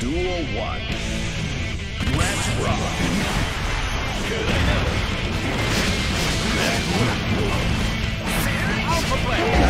Duel 1. Let's rock. Good. Alpha Blade!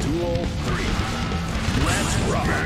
Duel 3. Let's rock.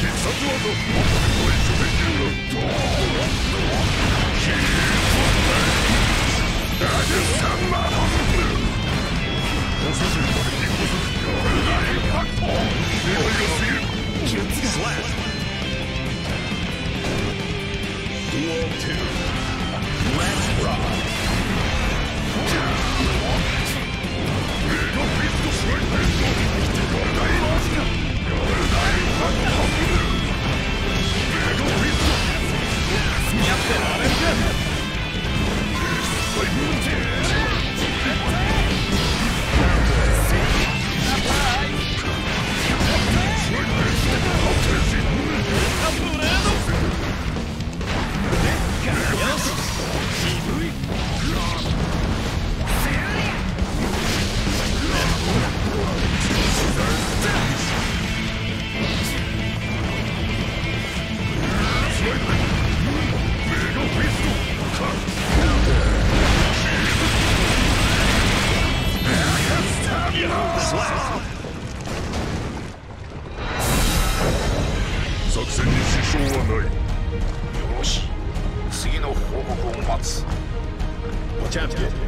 必殺技 Fusion! 作戦に支障はない。よし。次の報告を待つ。チャンピオン。